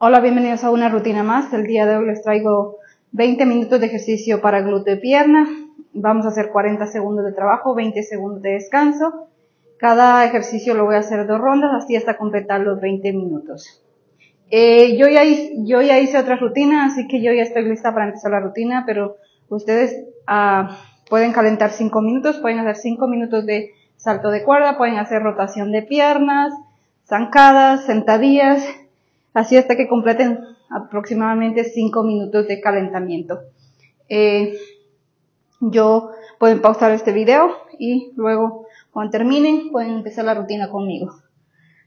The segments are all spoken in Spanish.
Hola, bienvenidos a una rutina más. El día de hoy les traigo 20 minutos de ejercicio para glúteo y pierna. Vamos a hacer 40 segundos de trabajo, 20 segundos de descanso. Cada ejercicio lo voy a hacer dos rondas, así hasta completar los 20 minutos. Eh, yo, ya yo ya hice otra rutina, así que yo ya estoy lista para empezar la rutina, pero ustedes ah, pueden calentar 5 minutos, pueden hacer 5 minutos de salto de cuerda, pueden hacer rotación de piernas, zancadas, sentadillas, así hasta que completen aproximadamente 5 minutos de calentamiento. Eh, yo pueden pausar este video y luego cuando terminen pueden empezar la rutina conmigo.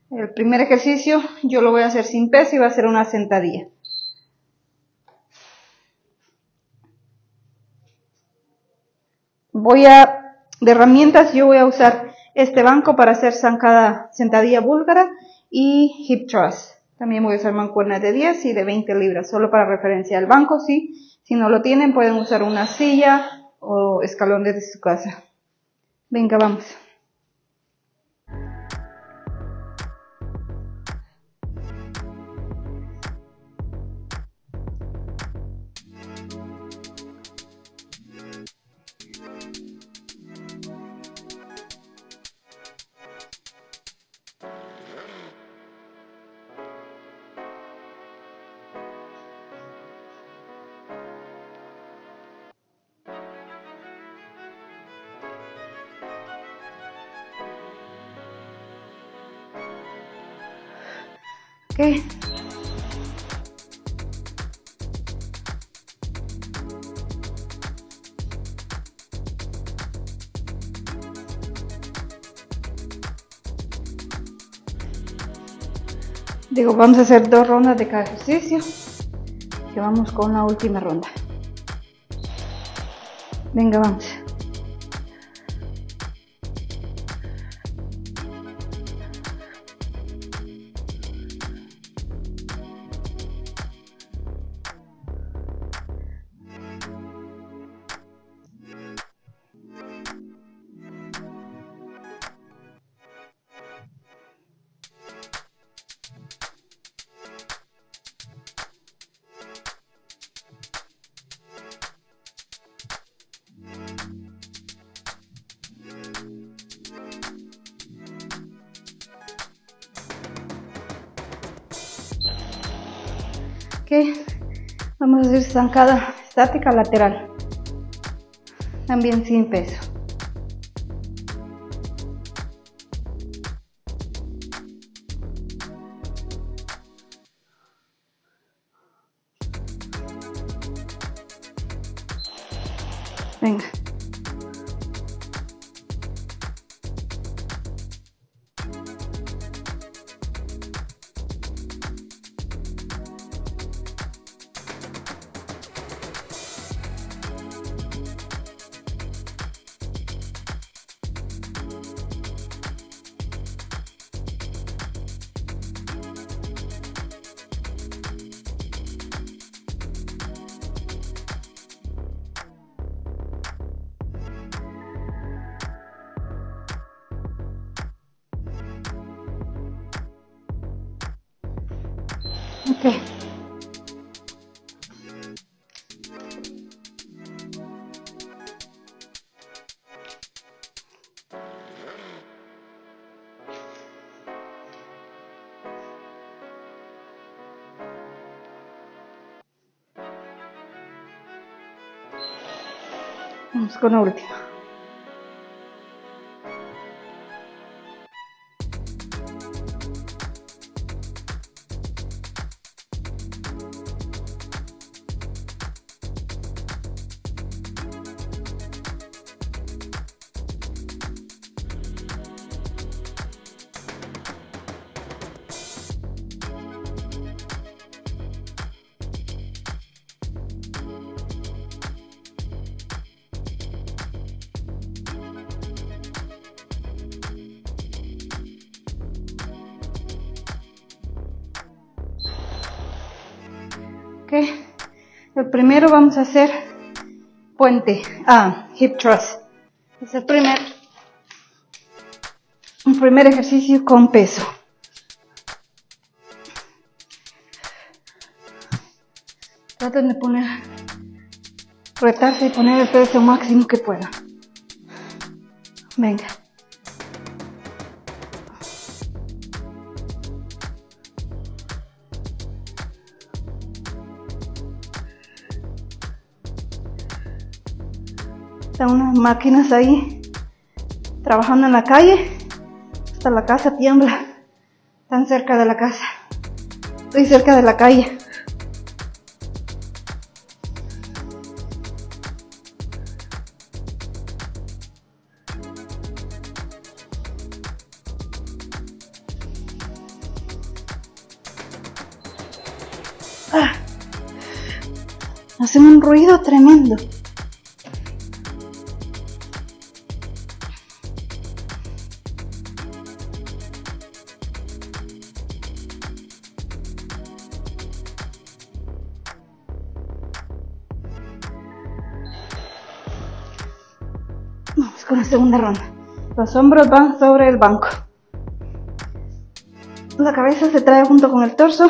El primer ejercicio yo lo voy a hacer sin peso y va a ser una sentadilla. Voy a, de herramientas, yo voy a usar este banco para hacer zancada, sentadilla búlgara y hip thrust. También voy a usar mancuernas de 10 y de 20 libras, solo para referencia al banco, sí. Si no lo tienen, pueden usar una silla o escalón desde su casa. Venga, vamos. Okay. Digo, vamos a hacer dos rondas de cada ejercicio. Que vamos con la última ronda. Venga, vamos. Vamos a hacer zancada estática lateral. También sin peso. Venga. Okay. Vamos con la última. El primero vamos a hacer puente, ah, hip thrust. Es el primer, un primer ejercicio con peso. Traten de poner, retarse y poner el peso máximo que pueda. Venga. Están unas máquinas ahí trabajando en la calle. Hasta la casa tiembla. Tan cerca de la casa. Estoy cerca de la calle. Ah. Hacen un ruido tremendo. Ronda. Los hombros van sobre el banco. La cabeza se trae junto con el torso.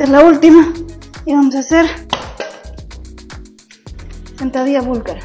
Esta es la última y vamos a hacer sentadilla búlgara.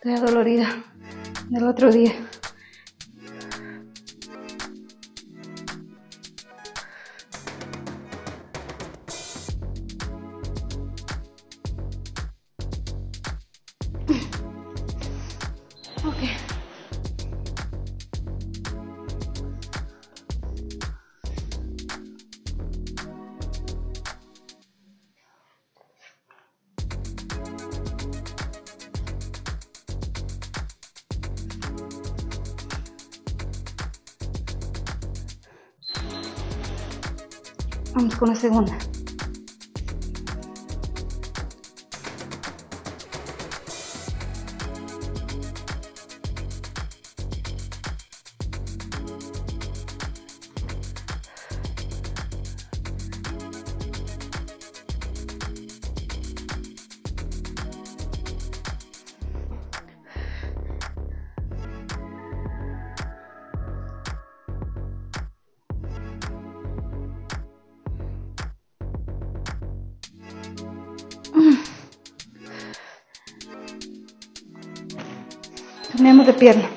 Estoy adolorida del otro día. Vamos con la segunda. Cambiamos de pierna.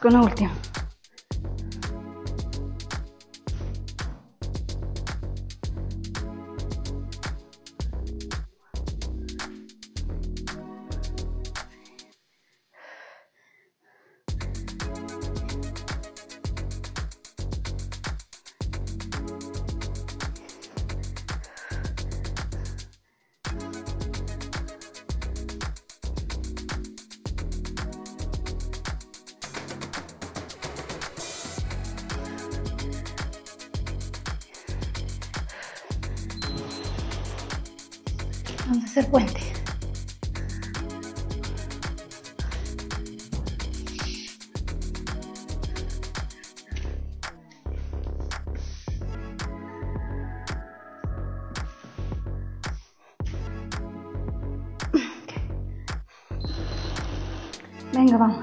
Con la última. 那个棒棒糖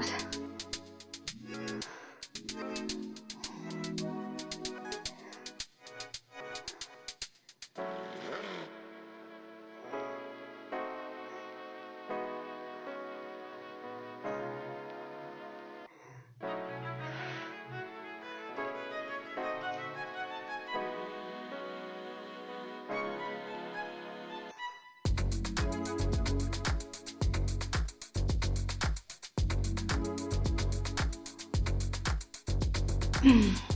Hmm.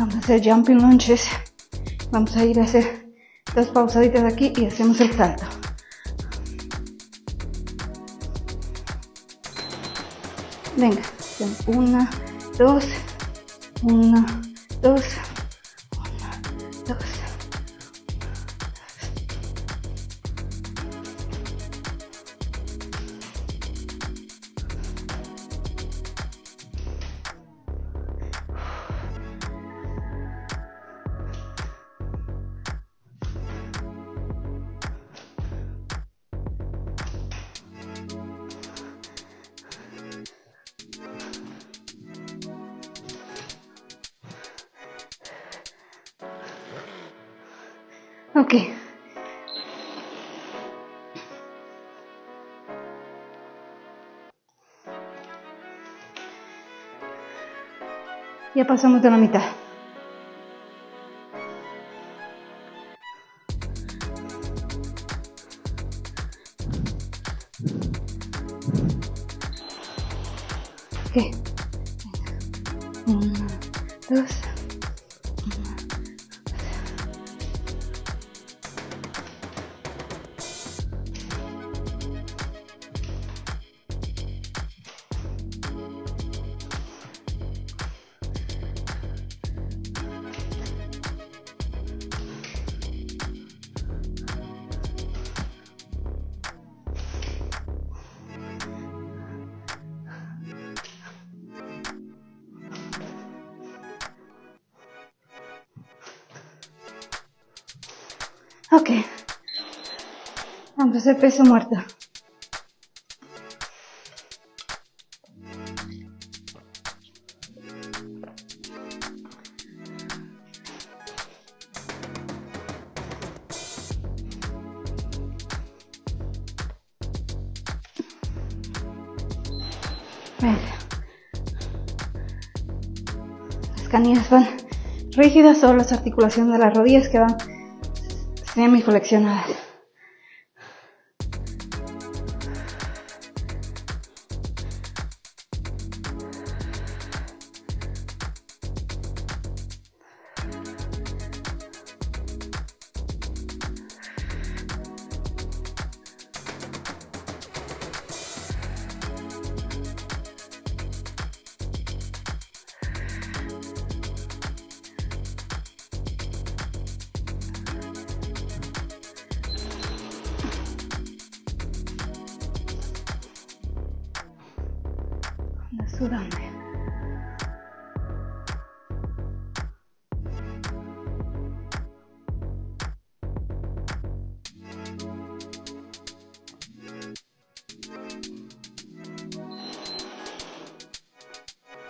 Vamos a hacer jumping lunges. Vamos a ir a hacer dos pausaditas aquí y hacemos el salto. Venga, una, dos, una, dos, una, dos. Ya pasamos de la mitad. Ok. Vamos a hacer peso muerto. Venga. canillas van rígidas, solo las articulaciones de las rodillas quedan semiflexionadas. sudando.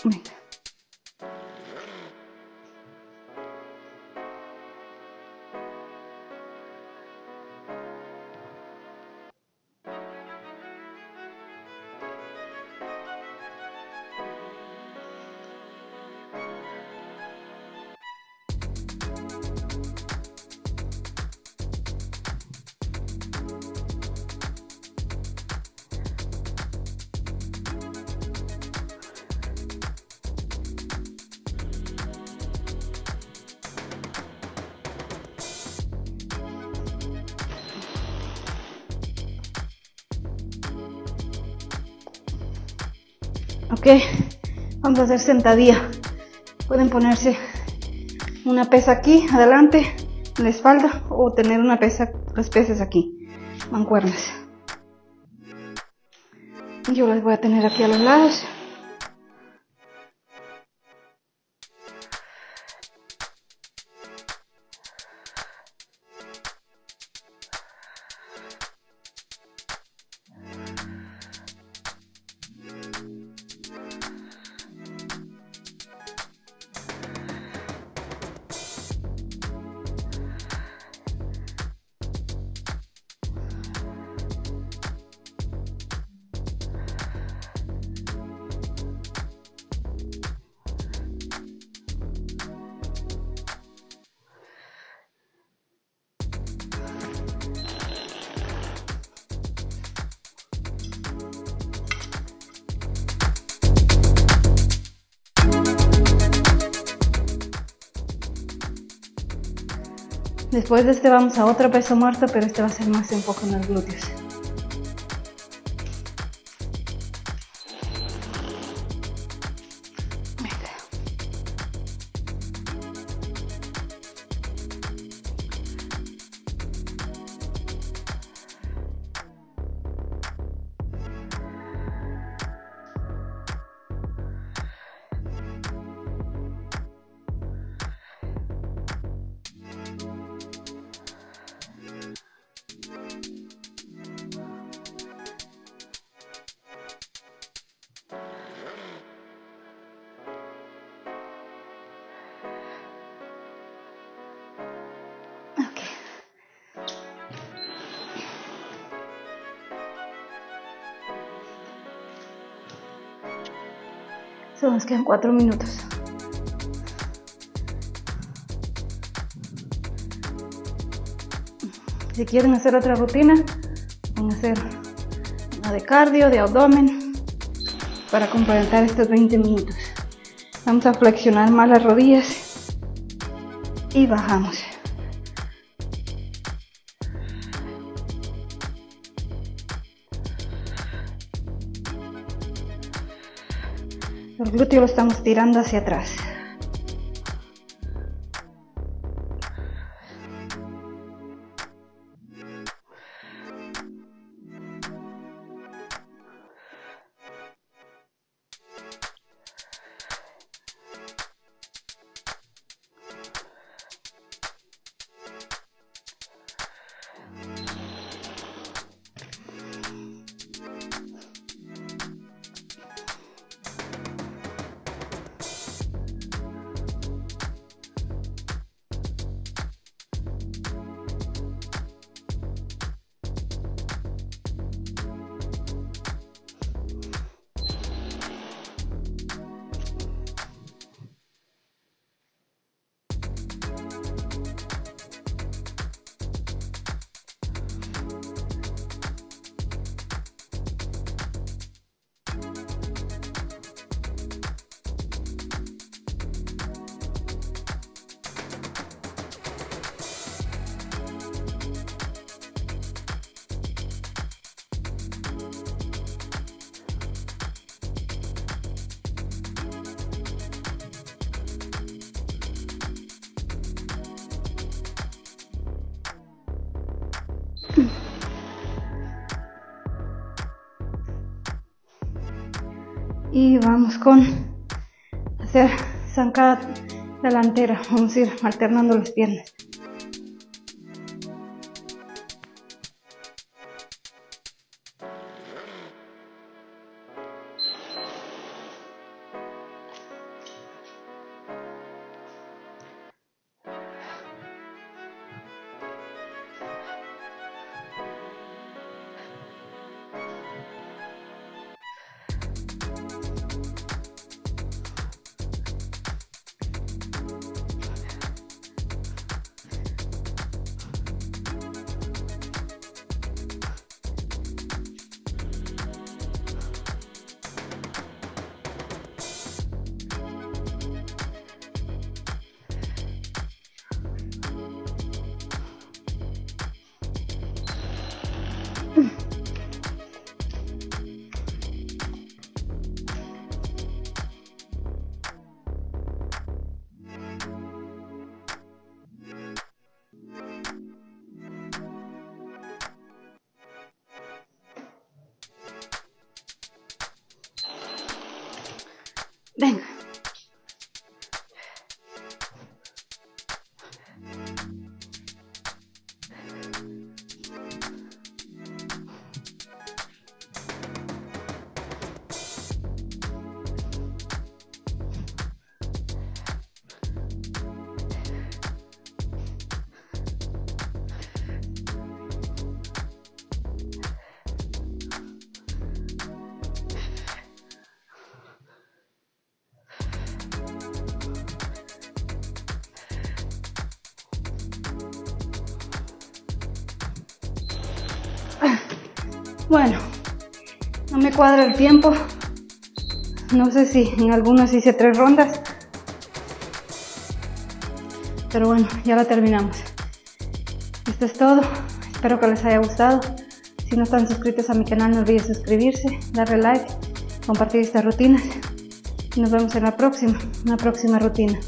Venga. Ok, vamos a hacer sentadilla. Pueden ponerse una pesa aquí, adelante, en la espalda, o tener una pesa, las pesas aquí, mancuernas. Yo las voy a tener aquí a los lados. Después de este vamos a otro peso muerto, pero este va a ser más enfoque en los glúteos. Solo nos quedan cuatro minutos. Si quieren hacer otra rutina, van a hacer una de cardio, de abdomen, para complementar estos 20 minutos. Vamos a flexionar más las rodillas y bajamos. Glúteo lo estamos tirando hacia atrás. Y vamos con hacer zancada delantera. Vamos a ir alternando las piernas. Venga. Bueno, no me cuadra el tiempo. No sé si en algunas hice tres rondas. Pero bueno, ya la terminamos. Esto es todo. Espero que les haya gustado. Si no están suscritos a mi canal, no olviden suscribirse, darle like, compartir estas rutinas. Y nos vemos en la próxima, una próxima rutina.